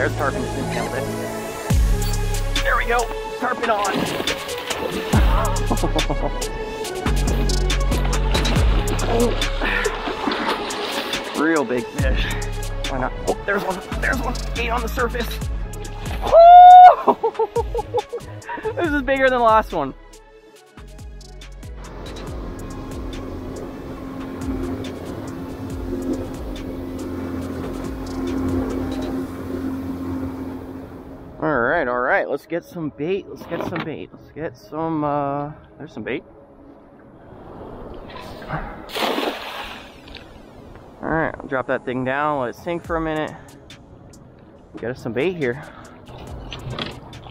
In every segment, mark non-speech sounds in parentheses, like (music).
there's tarpon impaled it. There we go. Tarpon on. (laughs) Real big fish. Why not? Oh, there's one. There's one. Ate on the surface. (laughs) (laughs) this is bigger than the last one. Let's get some bait. Let's get some bait. Let's get some, uh, there's some bait. All right, I'll drop that thing down, let it sink for a minute. Get us some bait here.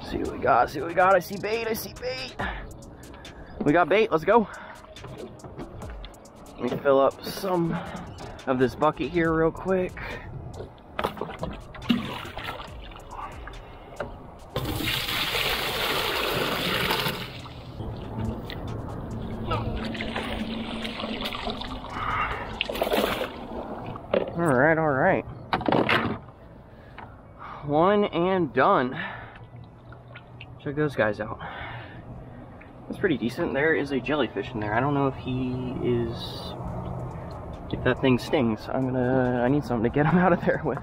See what we got, see what we got. I see bait, I see bait. We got bait, let's go. Let me fill up some of this bucket here real quick. All right, all right. One and done. Check those guys out. That's pretty decent. There is a jellyfish in there. I don't know if he is... If that thing stings. I'm gonna... I need something to get him (laughs) out of there with.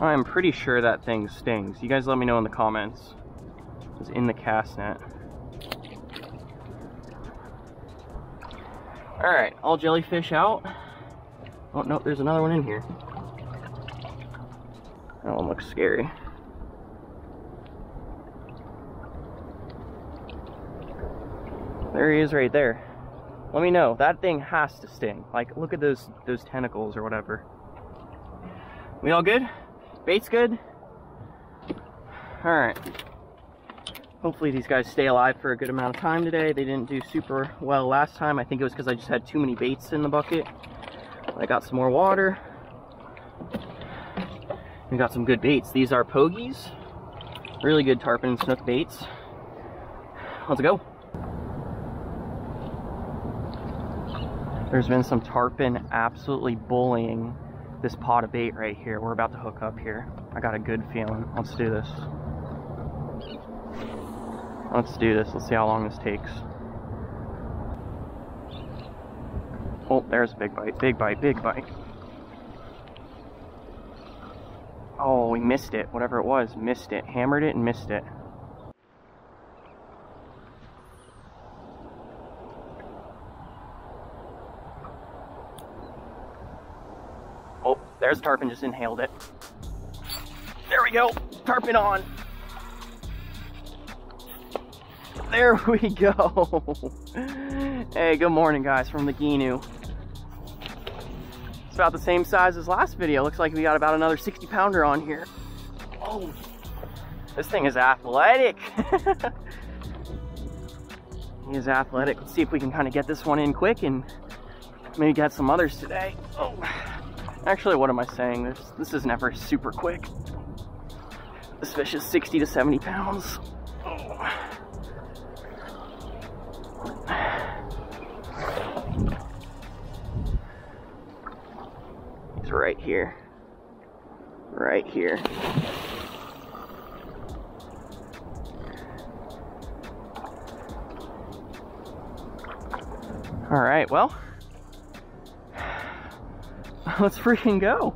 I'm pretty sure that thing stings. You guys let me know in the comments. It's in the cast net. Alright, all jellyfish out. Oh, no, there's another one in here. That one looks scary. There he is right there. Let me know. That thing has to sting. Like, look at those those tentacles or whatever. We all good? Bait's good? Alright. Hopefully these guys stay alive for a good amount of time today. They didn't do super well last time. I think it was because I just had too many baits in the bucket. I got some more water. We got some good baits. These are pogies. Really good tarpon and snook baits. Let's go. There's been some tarpon absolutely bullying this pot of bait right here. We're about to hook up here. I got a good feeling. Let's do this. Let's do this. Let's see how long this takes. Oh, there's a big bite. Big bite. Big bite. Oh, we missed it. Whatever it was, missed it. Hammered it and missed it. Oh, there's tarpon. Just inhaled it. There we go. Tarpon on. There (laughs) we go. hey, good morning, guys, from the Gheenoe. It's about the same size as last video. Looks like we got about another 60 pounder on here. Oh, this thing is athletic. (laughs) he is athletic. Let's see if we can kind of get this one in quick and maybe get some others today. Oh, actually, what am I saying? This, this is never super quick. This fish is 60 to 70 pounds. Right here. Right here. All right, well, (sighs) let's freaking go.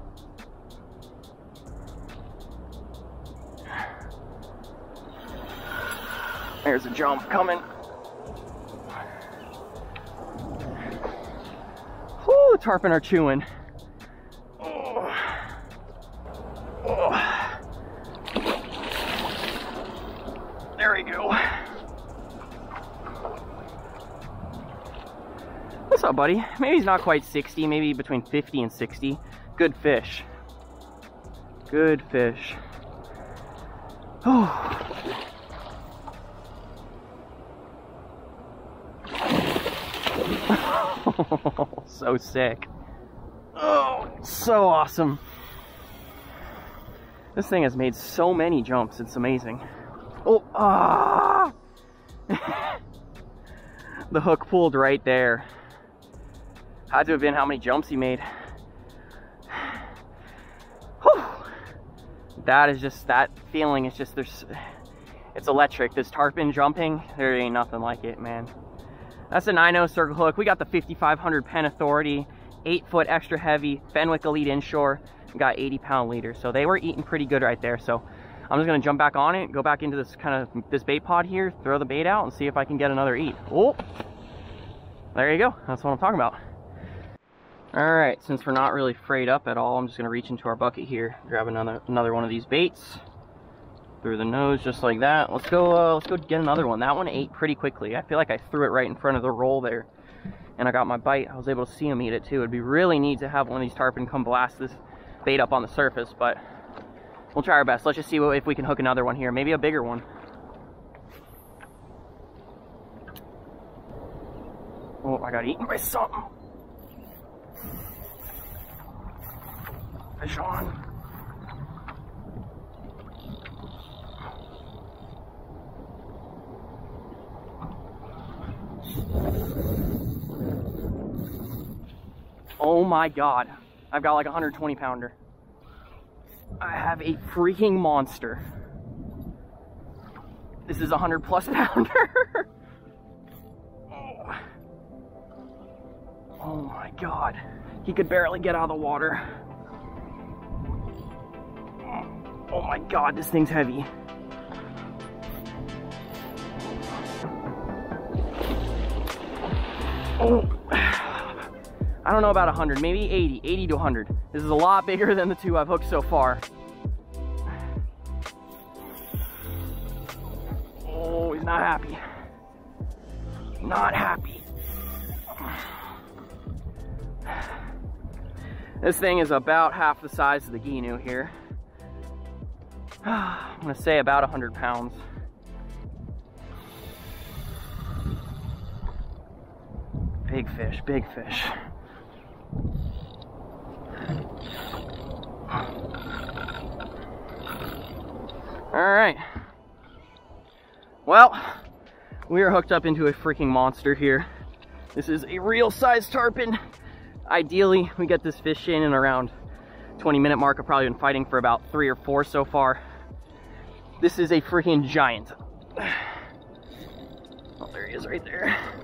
There's a jump coming. Whoo, tarpon are chewing. Buddy? Maybe he's not quite 60, maybe between 50 and 60. Good fish. Good fish. Oh. (sighs) (laughs) so sick. Oh, so awesome. This thing has made so many jumps, it's amazing. Oh, ah! (laughs) the hook pulled right there. Had to have been how many jumps he made. (sighs) Whew. That is just, that feeling is just, there's, it's electric. This tarpon jumping, there ain't nothing like it, man. That's a 9-0 circle hook. We got the 5500 Penn Authority, 8 foot extra heavy, Fenwick Elite Inshore. Got 80 pound leader. So they were eating pretty good right there. So I'm just gonna jump back on it, go back into this kind of, this bait pod here, throw the bait out and see if I can get another eat. Oh, there you go. That's what I'm talking about. All right, since we're not really frayed up at all, I'm just gonna reach into our bucket here, grab another another one of these baits through the nose just like that. Let's go, uh, let's go get another one. That one ate pretty quickly. I feel like I threw it right in front of the roll there and I got my bite. I was able to see him eat it too. It'd be really neat to have one of these tarpon come blast this bait up on the surface, but we'll try our best. Let's just see what, if we can hook another one here. Maybe a bigger one. Oh, I got eaten by something. Fish on. Oh my god. I've got like a 120 pounder. I have a freaking monster. This is a 100 plus (laughs) pounder. oh. oh my god. He could barely get out of the water. Oh my god, this thing's heavy. Oh. (sighs) I don't know about 100, maybe 80, 80 to 100. This is a lot bigger than the two I've hooked so far. Oh, he's not happy. Not happy. (sighs) This thing is about half the size of the Gheenoe here. I'm gonna say about 100 pounds. Big fish, big fish. All right. Well, we are hooked up into a freaking monster here. This is a real size tarpon. Ideally, we get this fish in in around 20 minute mark. I've probably been fighting for about three or four so far. This is a freaking giant. (sighs) Oh, there he is right there. (sighs)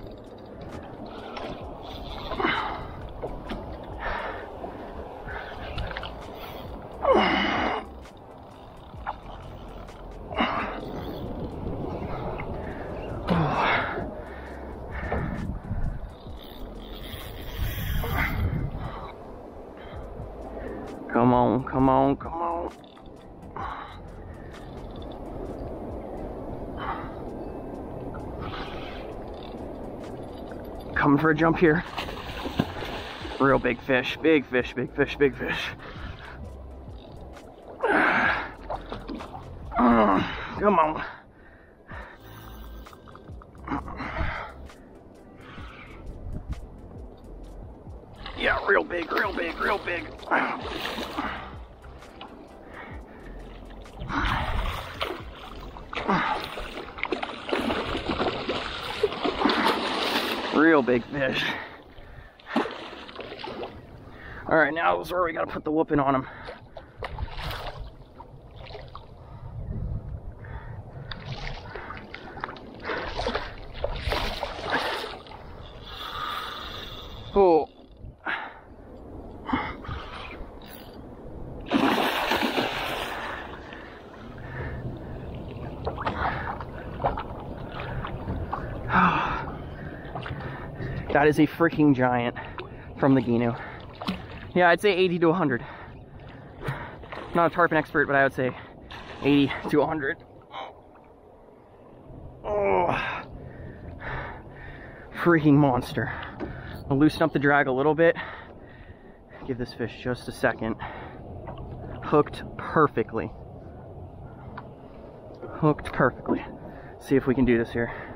Come on, come on, come on. Coming for a jump here. Real big fish, big fish, big fish, big fish. (sighs) Oh, come on. Yeah, real big, real big, real big. (sighs) Real big fish. All right, now is where we gotta put the whooping on him. Oh. That is a freaking giant from the Gheenoe. Yeah, I'd say 80 to 100. Not a tarpon expert, but I would say 80 to 100. Oh, freaking monster. I'll loosen up the drag a little bit. Give this fish just a second. Hooked perfectly. Hooked perfectly. See if we can do this here.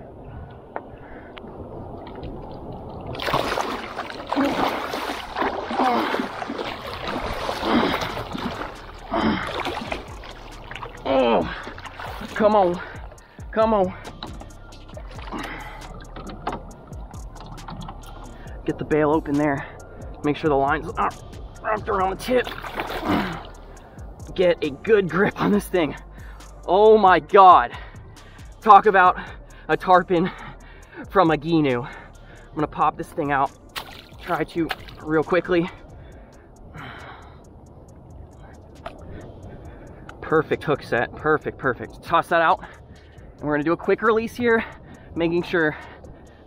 Come on, come on. get the bail open there. Make sure the line's wrapped around the tip. Get a good grip on this thing. Oh my God. Talk about a tarpon from a Gheenoe. I'm gonna pop this thing out, try to real quickly. Perfect hook set, perfect, perfect. Toss that out, and we're gonna do a quick release here, making sure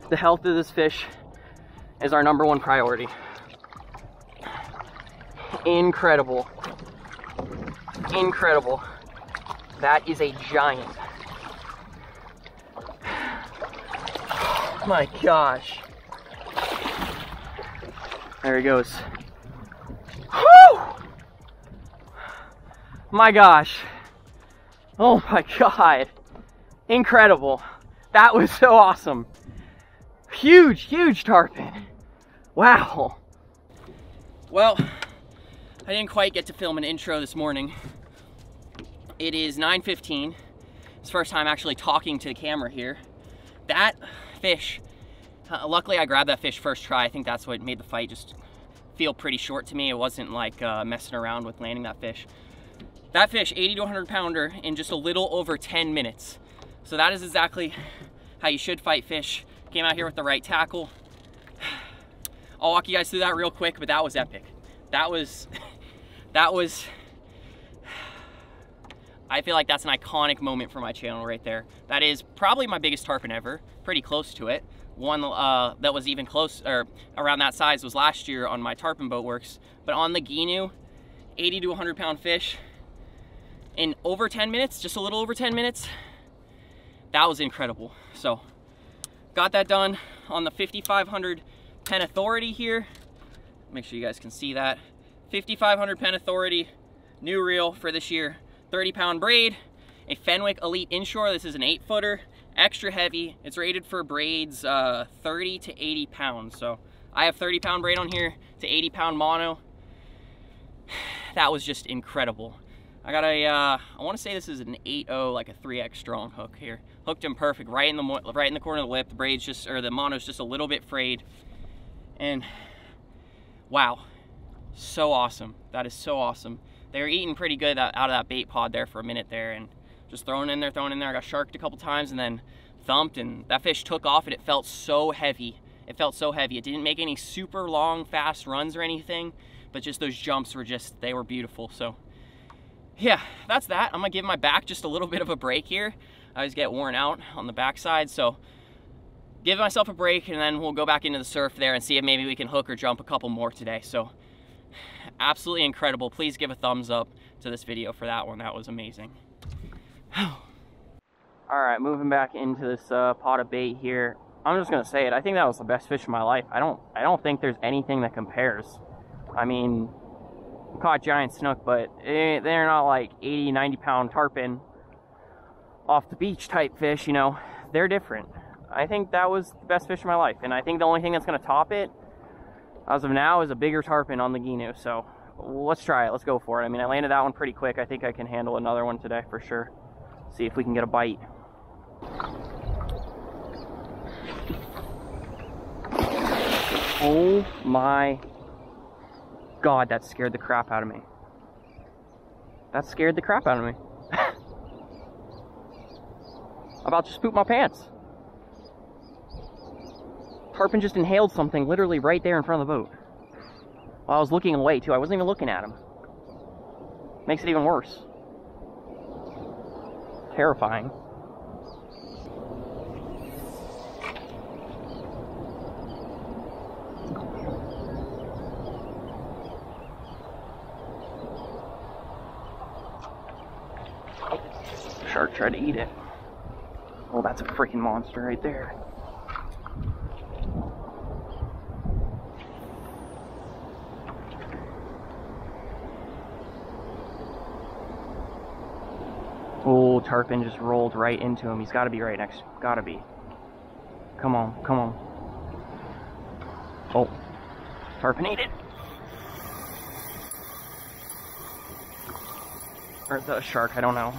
the health of this fish is our number one priority. Incredible. Incredible. That is a giant. (sighs) My gosh. There he goes. Whew! My gosh. Oh (laughs) my god. Incredible. That was so awesome. Huge, huge tarpon. Wow. Well, I didn't quite get to film an intro this morning. It is 9.15. It's the first time actually talking to the camera here. That fish, uh, luckily I grabbed that fish first try. I think that's what made the fight just feel pretty short to me. It wasn't like uh, messing around with landing that fish. That fish, 80 to 100 pounder in just a little over 10 minutes. So that is exactly how you should fight fish. Came out here with the right tackle. I'll walk you guys through that real quick, but that was epic. That was, (laughs) that was, I feel like that's an iconic moment for my channel right there. That is probably my biggest tarpon ever, pretty close to it. One uh, that was even close, or around that size was last year on my Tarpon Boatworks. But on the Gheenoe, 80 to 100 pound fish, in over 10 minutes, just a little over 10 minutes, that was incredible. So, got that done on the 5500 Penn Authority here. Make sure you guys can see that. 5500 Penn Authority, new reel for this year. 30 pound braid, a Fenwick Elite Inshore. This is an eight footer, extra heavy. It's rated for braids uh, 30 to 80 pounds. So I have 30 pound braid on here to 80 pound mono. (sighs) That was just incredible. I got a, uh, I want to say this is an 8.0, like a 3X strong hook here. Hooked him perfect, right in the right in the corner of the lip. The braid's just, or the mono's just a little bit frayed. And wow, so awesome. That is so awesome they were eating pretty good out of that bait pod there for a minute there and just throwing in there, throwing in there. I got sharked a couple times and then thumped and that fish took off and it felt so heavy. It felt so heavy. It didn't make any super long, fast runs or anything, but just those jumps were just, they were beautiful. So yeah, that's that. I'm gonna give my back just a little bit of a break here. I always get worn out on the backside. So give myself a break and then we'll go back into the surf there and see if maybe we can hook or jump a couple more today. So absolutely incredible. Please give a thumbs up to this video for that one. That was amazing. (sighs) All right, moving back into this uh, pot of bait here. I'm just gonna say it. I think that was the best fish of my life. I don't. I don't think there's anything that compares. I mean, caught giant snook, but it, they're not like 80, 90 pound tarpon off the beach type fish. You know, they're different. I think that was the best fish of my life, and I think the only thing that's gonna top it as of now is a bigger tarpon on the Gheenoe. So let's try it. Let's go for it. I mean, I landed that one pretty quick. I think I can handle another one today for sure. See if we can get a bite. Oh my god, that scared the crap out of me. That scared the crap out of me. (laughs) about to spook my pants. Tarpon just inhaled something literally right there in front of the boat. While I was looking away too. I wasn't even looking at him. Makes it even worse. Terrifying. Shark tried to eat it. Oh, that's a freaking monster right there. Oh, Tarpon just rolled right into him. He's got to be right next. Got to be. Come on, come on. Oh, Tarpon ate it. Or the shark, I don't know.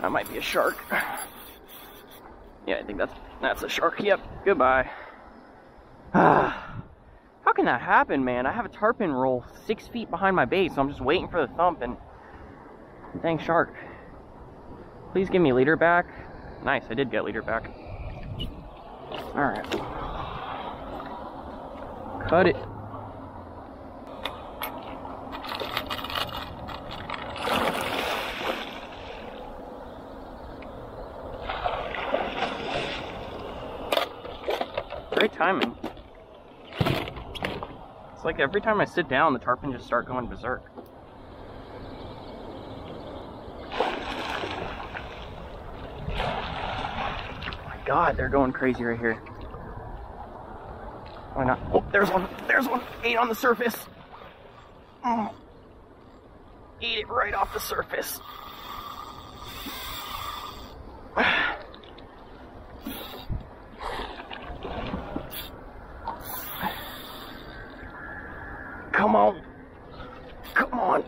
That might be a shark. Yeah, I think that's that's a shark. Yep. Goodbye. Ah, how can that happen, man? I have a tarpon roll six feet behind my bait, so I'm just waiting for the thump and dang shark. Please give me leader back. Nice, I did get leader back. Alright. Cut it. Timing. It's like every time I sit down, the tarpon just start going berserk. My god, they're going crazy right here. Why not? Oh, there's one. There's one. Ate on the surface. Oh. Eat it right off the surface. (sighs) Come on. Come on.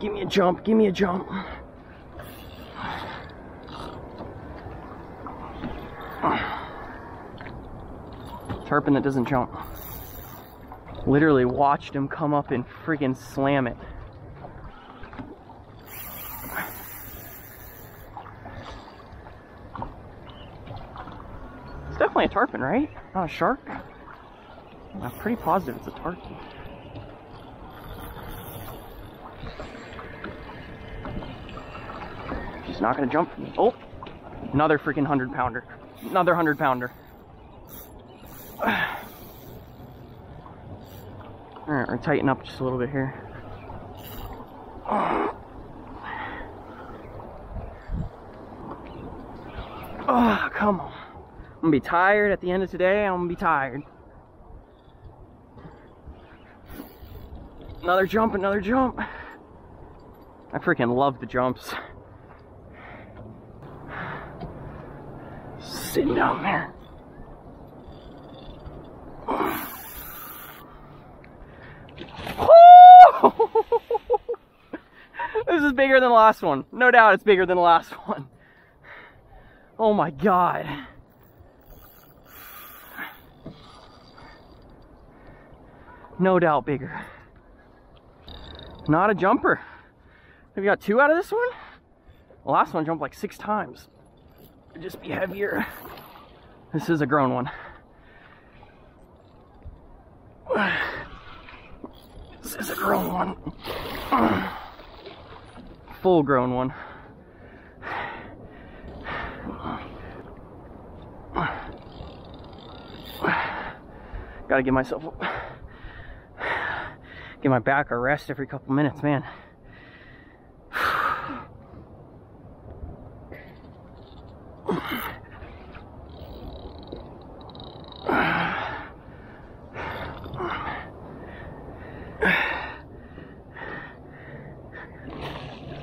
Give me a jump. Give me a jump. Tarpon that doesn't jump. Literally watched him come up and freaking slam it. It's definitely a tarpon, right? Not a shark? I'm pretty positive it's a tarpon. She's not gonna jump for me. Oh, another freaking hundred pounder. Another hundred pounder. (sighs) Alright, we're tighten up just a little bit here. (sighs) Oh, come on. I'm gonna be tired at the end of today. I'm gonna be tired. Another jump, another jump. I freaking love the jumps. Sitting down there. (laughs) this is bigger than the last one. No doubt it's bigger than the last one. Oh my god. No doubt bigger. Not a jumper. Have you got two out of this one? The last one jumped like six times. It'd just be heavier. This is a grown one. This is a grown one. Full grown one. Gotta get myself, give my back a rest every couple minutes, man.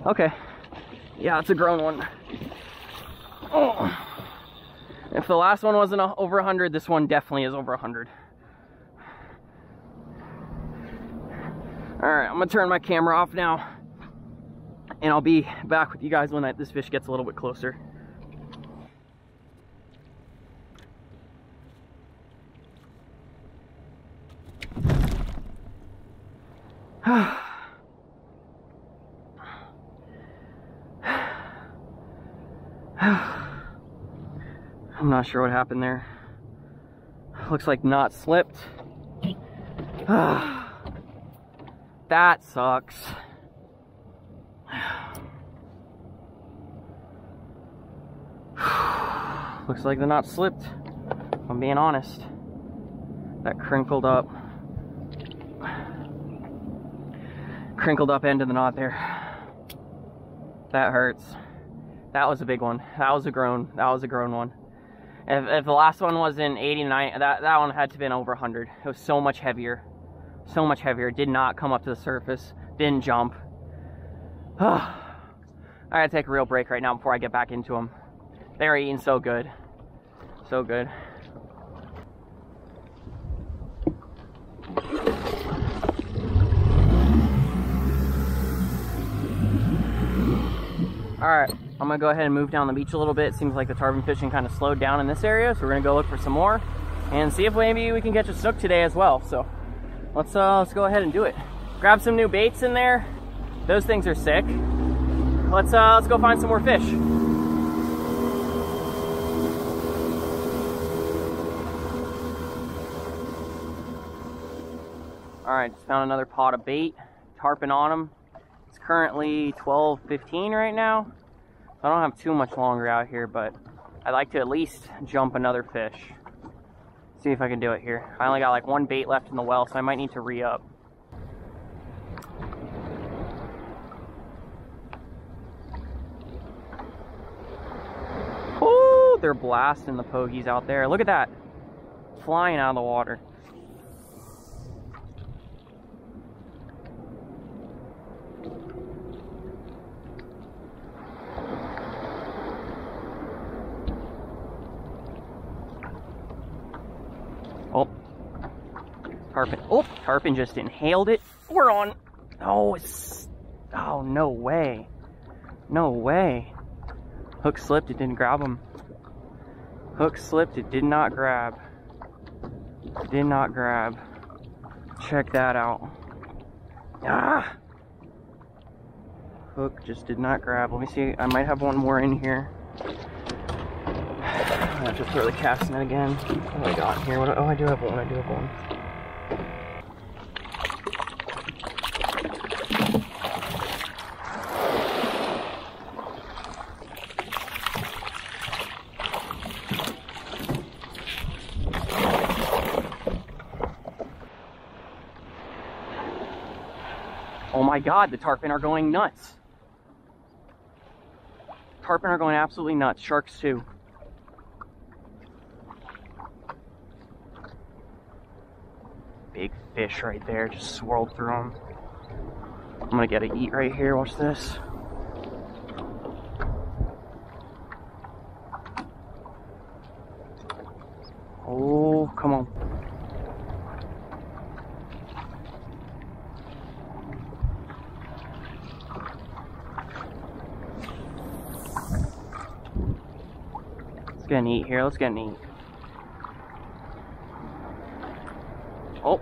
Okay. Yeah, it's a grown one. Oh. If the last one wasn't over 100, this one definitely is over 100. Alright, I'm gonna turn my camera off now. And I'll be back with you guys when I, this fish gets a little bit closer. (sighs) I'm not sure what happened there. Looks like knot slipped. (sighs) Ah. That sucks. (sighs) Looks like the knot slipped. I'm being honest. That crinkled up. Crinkled up end of the knot there. That hurts. That was a big one. That was a grown. That was a grown one. If, if the last one was in 89, that, that one had to have been over 100. It was so much heavier. So much heavier. Did not come up to the surface. Didn't jump. (sighs) I gotta take a real break right now before I get back into them. They're eating so good. So good. Alright, I'm gonna go ahead and move down the beach a little bit. Seems like the tarpon fishing kind of slowed down in this area, so we're gonna go look for some more and see if maybe we can catch a snook today as well. So let's uh, let's go ahead and do it. Grab some new baits in there. Those things are sick. Let's uh, let's go find some more fish. All right, just found another pot of bait, tarpon on them. It's currently 12:15 right now, so I don't have too much longer out here, but I'd like to at least jump another fish. See if I can do it here. I only got like one bait left in the well, so I might need to re-up. Oh, they're blasting the pogies out there. Look at that. Flying out of the water. Oh. Tarpon. Oh, Tarpon just inhaled it. We're on. Oh, it's. Oh, no way. No way. Hook slipped, it didn't grab him. Hook slipped, it did not grab. Did not grab. Check that out. Ah! Hook just did not grab. Let me see. I might have one more in here. (sighs) I have to throw the cast net again. What do I got here? What, oh, I do have one. I do have one. My god, the tarpon are going nuts. Tarpon are going absolutely nuts. Sharks too. Big fish right there, just swirled through them. I'm gonna get a eat right here. Watch this. Oh, come on. Get an eat here. Let's get an eat. Oh.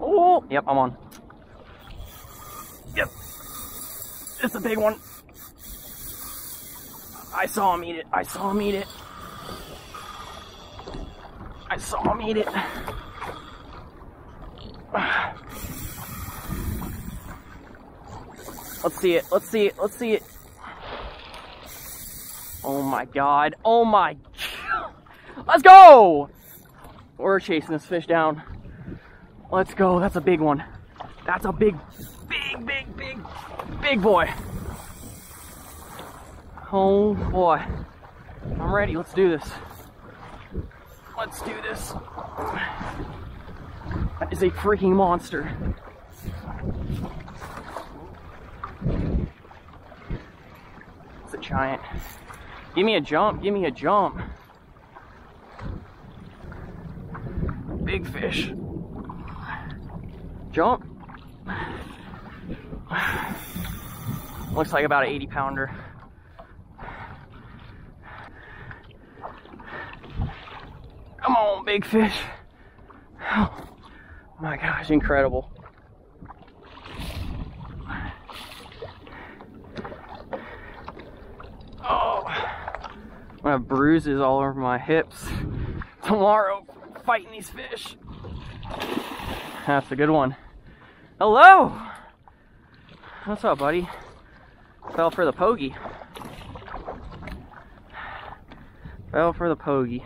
Oh, yep, I'm on. Yep. It's a big one. I saw him eat it. I saw him eat it. I saw him eat it. (sighs) Let's see it. Let's see it. Let's see it. Oh my god. Oh my. Let's go! We're chasing this fish down. Let's go. That's a big one. That's a big, big, big, big, big boy. Oh boy. I'm ready. Let's do this. Let's do this. That is a freaking monster. It's a giant. Give me a jump. Give me a jump. Big fish. Jump. Looks like about an 80 pounder. Come on, big fish. Oh my gosh, incredible. Oh, I have bruises all over my hips tomorrow fighting these fish. That's a good one. Hello! What's up, buddy? Fell for the pogey. Fell for the pogey.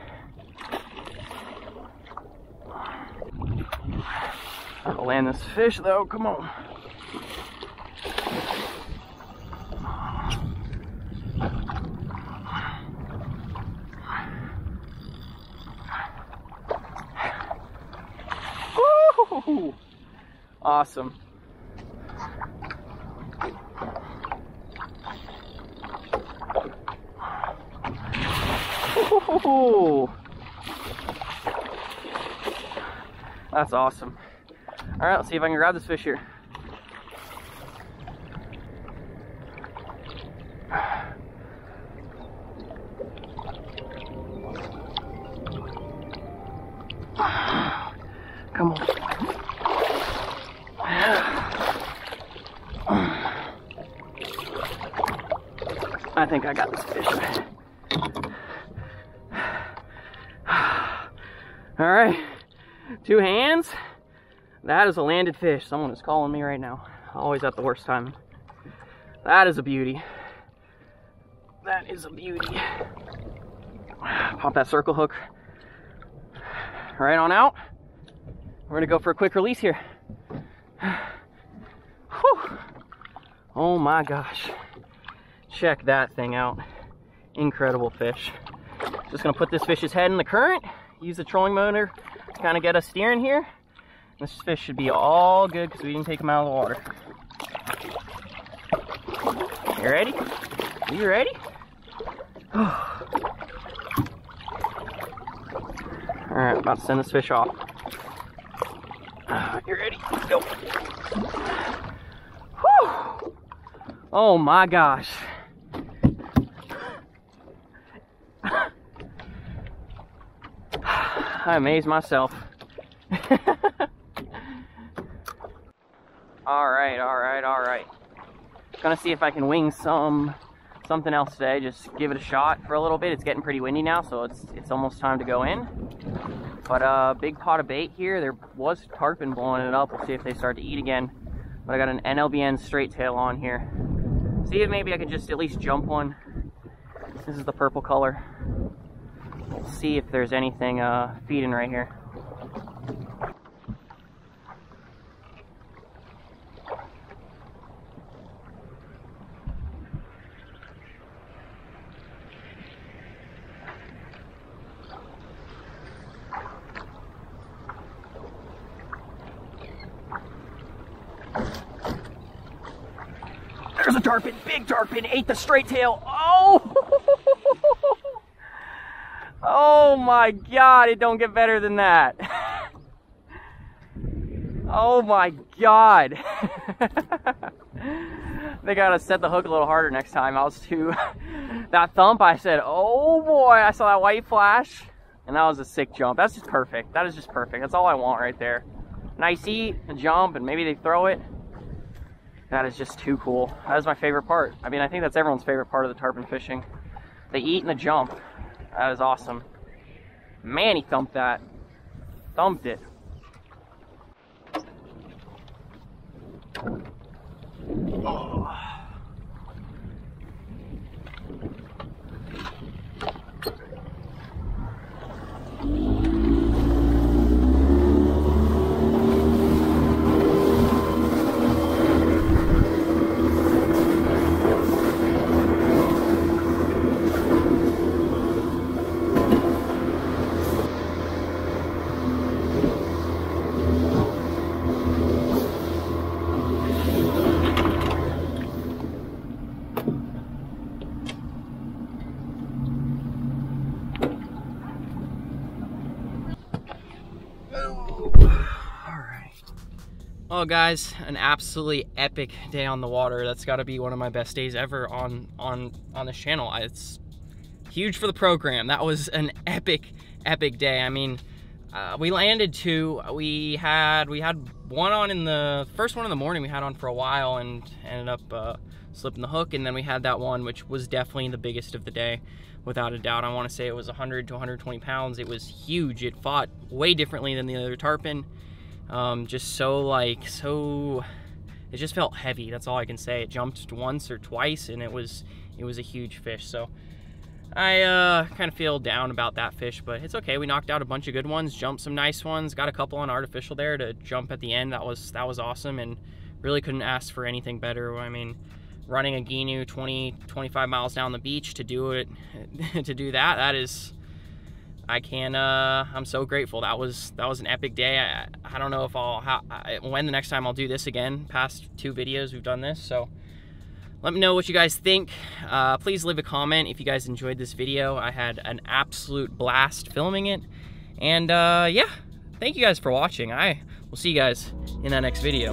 I'll land this fish though, come on. Woo! Awesome. Ooh. That's awesome. All right, let's see if I can grab this fish here. Come on. I All right, two hands. That is a landed fish. Someone is calling me right now. Always at the worst time. That is a beauty. That is a beauty. Pop that circle hook right on out. We're gonna go for a quick release here. Whew. Oh my gosh. Check that thing out. Incredible fish. Just gonna put this fish's head in the current, use the trolling motor to kind of get us steering here. This fish should be all good because we didn't take him out of the water. You ready? You ready? (sighs) Alright, about to send this fish off. (sighs) You ready? Go. Whew. Oh my gosh. I amaze myself. (laughs) all right, all right, all right. Gonna see if I can wing some something else today. Just give it a shot for a little bit. It's getting pretty windy now, so it's it's almost time to go in. But uh, big pot of bait here. There was tarpon blowing it up. We'll see if they start to eat again. But I got an NLBN straight tail on here. See if maybe I can just at least jump one. This is the purple color. See if there's anything uh, feeding right here. There's a tarpon, big tarpon, ate the straight tail. Oh! Oh my god, it don't get better than that. (laughs) oh my god. (laughs) they gotta set the hook a little harder next time. I was too, (laughs) that thump, I said, oh boy, I saw that white flash. And that was a sick jump. That's just perfect. That is just perfect. That's all I want right there. Nice eat, a jump, and maybe they throw it. That is just too cool. That is my favorite part. I mean, I think that's everyone's favorite part of the tarpon fishing. They eat and the jump. That is awesome. Man, he thumped that. Thumped it. Oh. Well guys, an absolutely epic day on the water. That's gotta be one of my best days ever on, on, on this channel. It's huge for the program. That was an epic, epic day. I mean, uh, we landed two. We had we had one on in the first one in the morning. We had on for a while and ended up uh, slipping the hook. And then we had that one, which was definitely the biggest of the day, without a doubt. I want to say it was 100 to 120 pounds. It was huge. It fought way differently than the other tarpon um, just so like so it just felt heavy that's all I can say. It jumped once or twice and it was it was a huge fish so I uh, kind of feel down about that fish but it's okay. We knocked out a bunch of good ones jumped some nice ones got a couple on artificial there to jump at the end. That was that was awesome and really couldn't ask for anything better. I mean running a Gheenoe 20 25 miles down the beach to do it (laughs) to do that that is I can uh, I'm so grateful. That was that was an epic day. I, I don't know if I'll how, when the next time I'll do this again past two videos we've done this so let me know what you guys think. Uh, please leave a comment if you guys enjoyed this video. I had an absolute blast filming it. And uh, yeah thank you guys for watching. I will see you guys in that next video